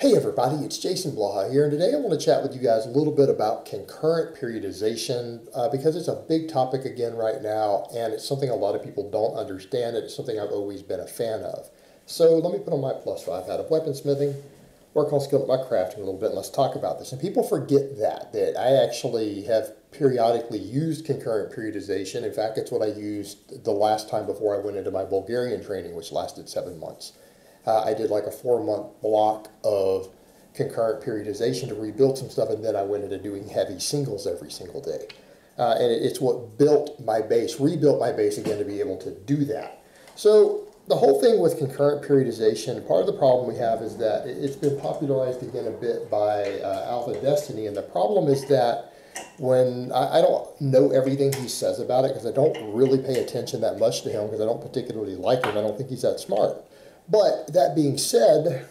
Hey everybody, it's Jason Blaha here, and today I want to chat with you guys a little bit about concurrent periodization uh, because it's a big topic again right now, and it's something a lot of people don't understand, and it's something I've always been a fan of. So let me put on my plus five hat of weaponsmithing, work on skill at my crafting a little bit, and let's talk about this. And people forget that, that I actually have periodically used concurrent periodization. In fact, it's what I used the last time before I went into my Bulgarian training, which lasted seven months. Uh, I did like a four month block of concurrent periodization to rebuild some stuff, and then I went into doing heavy singles every single day. Uh, and it, it's what built my base, rebuilt my base again to be able to do that. So the whole thing with concurrent periodization, part of the problem we have is that it's been popularized again a bit by uh, Alpha Destiny, and the problem is that when I, I don't know everything he says about it because I don't really pay attention that much to him because I don't particularly like him. I don't think he's that smart. But that being said,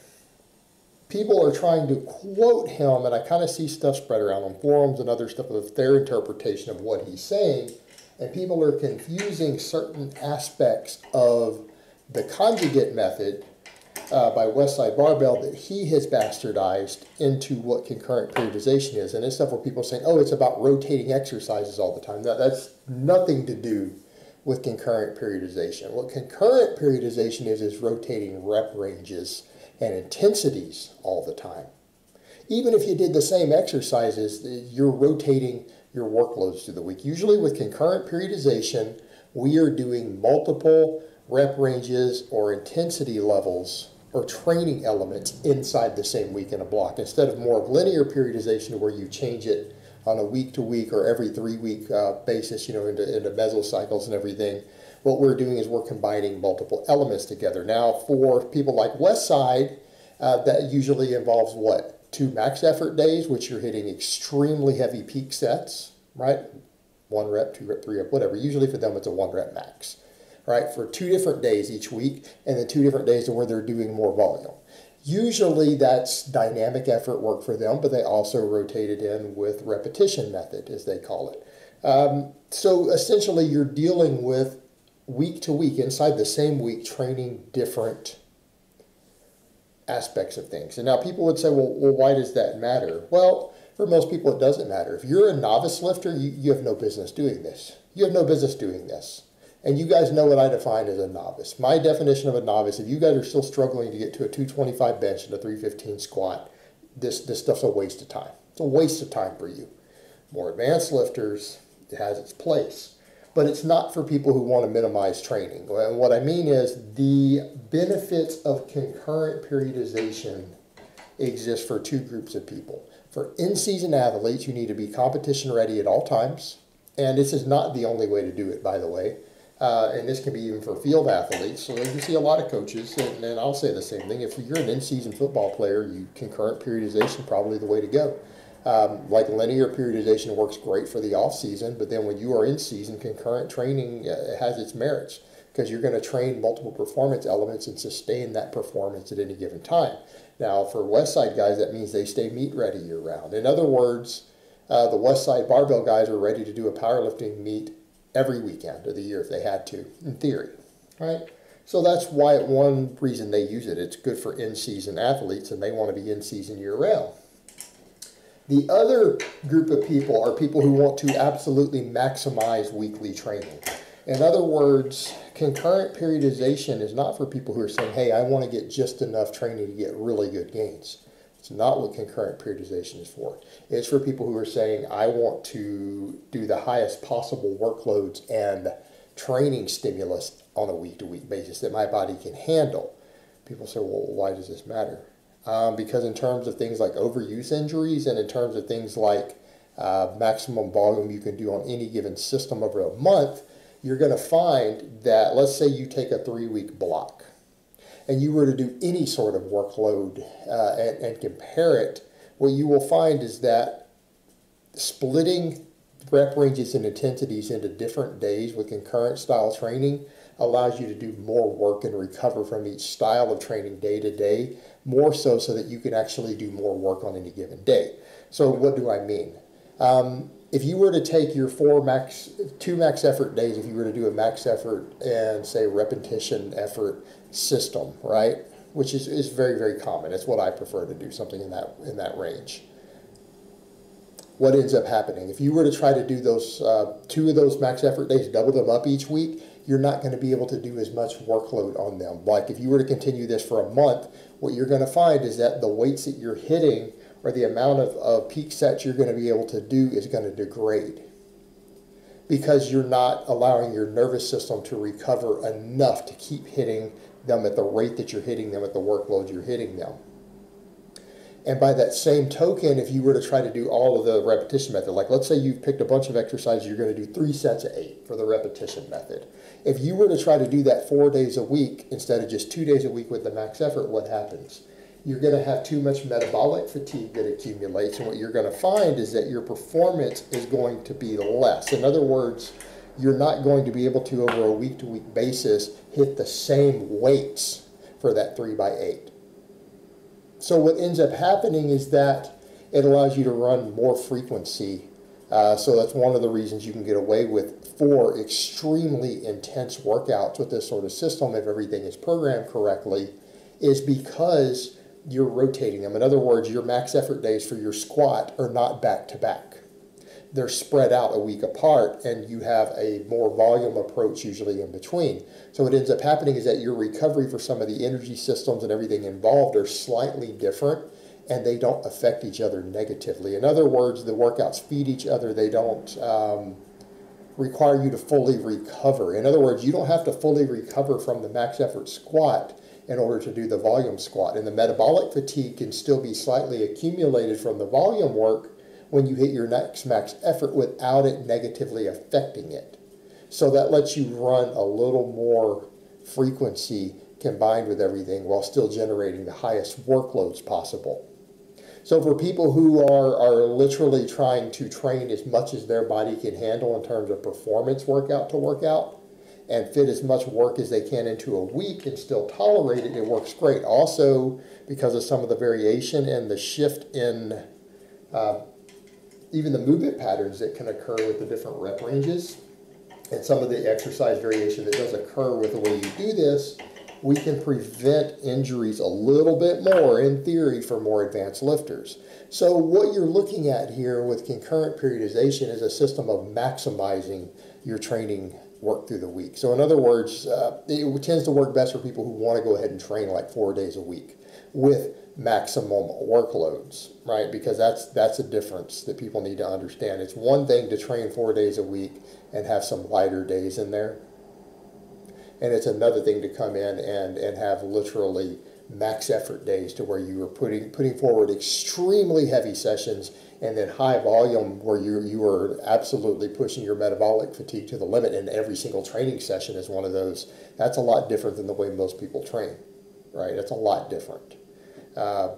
people are trying to quote him, and I kind of see stuff spread around on forums and other stuff of their interpretation of what he's saying, and people are confusing certain aspects of the conjugate method uh, by Westside Barbell that he has bastardized into what concurrent periodization is. And it's stuff where people are saying, oh, it's about rotating exercises all the time. That, that's nothing to do with concurrent periodization. What concurrent periodization is, is rotating rep ranges and intensities all the time. Even if you did the same exercises, you're rotating your workloads through the week. Usually with concurrent periodization, we are doing multiple rep ranges or intensity levels or training elements inside the same week in a block instead of more of linear periodization where you change it on a week to week or every three week uh, basis, you know, into, into mesocycles and everything. What we're doing is we're combining multiple elements together. Now, for people like Westside, uh, that usually involves what? Two max effort days, which you're hitting extremely heavy peak sets, right? One rep, two rep, three rep, whatever. Usually for them, it's a one rep max, right? For two different days each week, and then two different days where they're doing more volume. Usually that's dynamic effort work for them, but they also rotate it in with repetition method, as they call it. Um, so essentially, you're dealing with week to week, inside the same week, training different aspects of things. And now people would say, well, well why does that matter? Well, for most people, it doesn't matter. If you're a novice lifter, you, you have no business doing this. You have no business doing this. And you guys know what I define as a novice. My definition of a novice, if you guys are still struggling to get to a 225 bench and a 315 squat, this, this stuff's a waste of time. It's a waste of time for you. More advanced lifters, it has its place. But it's not for people who want to minimize training. And what I mean is the benefits of concurrent periodization exist for two groups of people. For in-season athletes, you need to be competition ready at all times. And this is not the only way to do it, by the way. Uh, and this can be even for field athletes. So you see a lot of coaches, and, and I'll say the same thing. If you're an in-season football player, you concurrent periodization probably the way to go. Um, like linear periodization works great for the off season, but then when you are in season, concurrent training uh, has its merits because you're going to train multiple performance elements and sustain that performance at any given time. Now, for Westside guys, that means they stay meet ready year round. In other words, uh, the Westside barbell guys are ready to do a powerlifting meet every weekend of the year if they had to, in theory, right? So that's why one reason they use it. It's good for in-season athletes, and they want to be in-season year-round. The other group of people are people who want to absolutely maximize weekly training. In other words, concurrent periodization is not for people who are saying, hey, I want to get just enough training to get really good gains. It's not what concurrent periodization is for. It's for people who are saying, I want to do the highest possible workloads and training stimulus on a week to week basis that my body can handle. People say, well, why does this matter? Um, because in terms of things like overuse injuries and in terms of things like uh, maximum volume you can do on any given system over a month, you're going to find that, let's say you take a three week block and you were to do any sort of workload uh, and, and compare it, what you will find is that splitting rep ranges and intensities into different days with concurrent style training allows you to do more work and recover from each style of training day to day, more so so that you can actually do more work on any given day. So what do I mean? Um, if you were to take your four max, two max effort days, if you were to do a max effort and say repetition effort system, right? which is, is very, very common. It's what I prefer to do, something in that, in that range. What ends up happening? If you were to try to do those uh, two of those max effort days, double them up each week, you're not going to be able to do as much workload on them. Like if you were to continue this for a month, what you're going to find is that the weights that you're hitting or the amount of, of peak sets you're going to be able to do is going to degrade because you're not allowing your nervous system to recover enough to keep hitting them at the rate that you're hitting them at the workload you're hitting them. And by that same token, if you were to try to do all of the repetition method, like let's say you've picked a bunch of exercises, you're going to do three sets of eight for the repetition method. If you were to try to do that four days a week instead of just two days a week with the max effort, what happens? You're going to have too much metabolic fatigue that accumulates, and what you're going to find is that your performance is going to be less. In other words, you're not going to be able to, over a week to week basis, hit the same weights for that three by eight. So what ends up happening is that it allows you to run more frequency. Uh, so that's one of the reasons you can get away with four extremely intense workouts with this sort of system if everything is programmed correctly, is because you're rotating them. In other words, your max effort days for your squat are not back to back they're spread out a week apart and you have a more volume approach usually in between. So what ends up happening is that your recovery for some of the energy systems and everything involved are slightly different and they don't affect each other negatively. In other words, the workouts feed each other. They don't um, require you to fully recover. In other words, you don't have to fully recover from the max effort squat in order to do the volume squat. And the metabolic fatigue can still be slightly accumulated from the volume work when you hit your next max effort without it negatively affecting it. So that lets you run a little more frequency combined with everything while still generating the highest workloads possible. So for people who are, are literally trying to train as much as their body can handle in terms of performance workout to workout and fit as much work as they can into a week and still tolerate it, it works great. Also, because of some of the variation and the shift in uh, even the movement patterns that can occur with the different rep ranges and some of the exercise variation that does occur with the way you do this, we can prevent injuries a little bit more in theory for more advanced lifters. So what you're looking at here with concurrent periodization is a system of maximizing your training work through the week. So in other words, uh, it tends to work best for people who want to go ahead and train like four days a week with maximum workloads, right? Because that's that's a difference that people need to understand. It's one thing to train four days a week and have some lighter days in there. And it's another thing to come in and, and have literally max effort days to where you were putting putting forward extremely heavy sessions and then high volume where you you are absolutely pushing your metabolic fatigue to the limit and every single training session is one of those. That's a lot different than the way most people train, right? It's a lot different uh,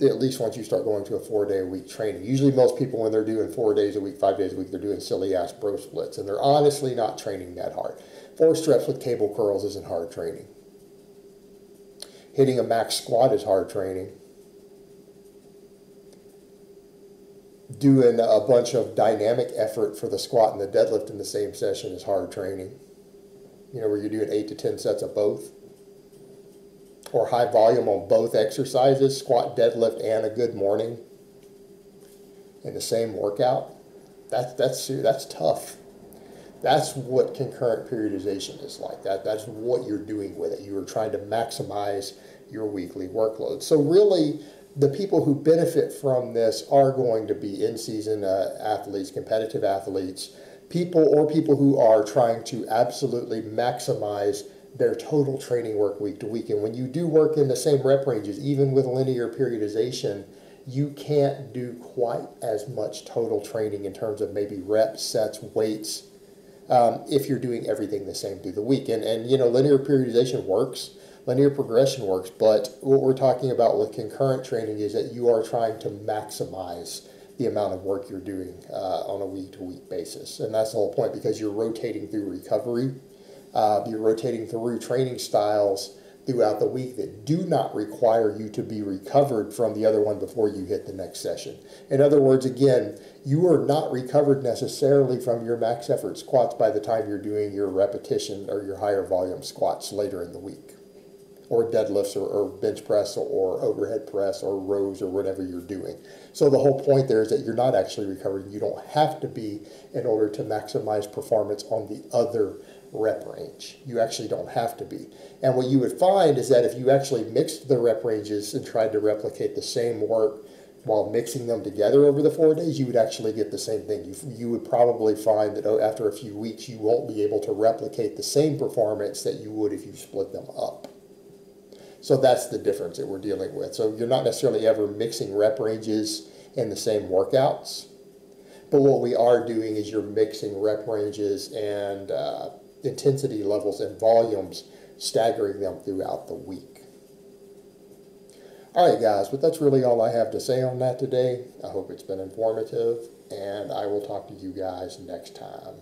at least once you start going to a four day a week training. Usually, most people, when they're doing four days a week, five days a week, they're doing silly ass bro splits, and they're honestly not training that hard. four reps with cable curls isn't hard training. Hitting a max squat is hard training. Doing a bunch of dynamic effort for the squat and the deadlift in the same session is hard training. You know, where you're doing eight to 10 sets of both or high volume on both exercises, squat, deadlift, and a good morning in the same workout, that's, that's, that's tough. That's what concurrent periodization is like. That, that's what you're doing with it. You are trying to maximize your weekly workload. So really, the people who benefit from this are going to be in-season uh, athletes, competitive athletes, people or people who are trying to absolutely maximize their total training work week to week. And when you do work in the same rep ranges, even with linear periodization, you can't do quite as much total training in terms of maybe reps, sets, weights, um, if you're doing everything the same through the week. And, and, you know, linear periodization works, linear progression works, but what we're talking about with concurrent training is that you are trying to maximize the amount of work you're doing uh, on a week to week basis. And that's the whole point because you're rotating through recovery uh, you're rotating through training styles throughout the week that do not require you to be recovered from the other one before you hit the next session. In other words, again, you are not recovered necessarily from your max effort squats by the time you're doing your repetition or your higher volume squats later in the week. or deadlifts or, or bench press or overhead press or rows or whatever you're doing. So the whole point there is that you're not actually recovering. You don't have to be in order to maximize performance on the other rep range. You actually don't have to be. And what you would find is that if you actually mixed the rep ranges and tried to replicate the same work while mixing them together over the four days, you would actually get the same thing. You, you would probably find that oh, after a few weeks, you won't be able to replicate the same performance that you would if you split them up. So that's the difference that we're dealing with. So you're not necessarily ever mixing rep ranges in the same workouts. But what we are doing is you're mixing rep ranges and uh, intensity levels and volumes, staggering them throughout the week. All right, guys, but that's really all I have to say on that today. I hope it's been informative, and I will talk to you guys next time.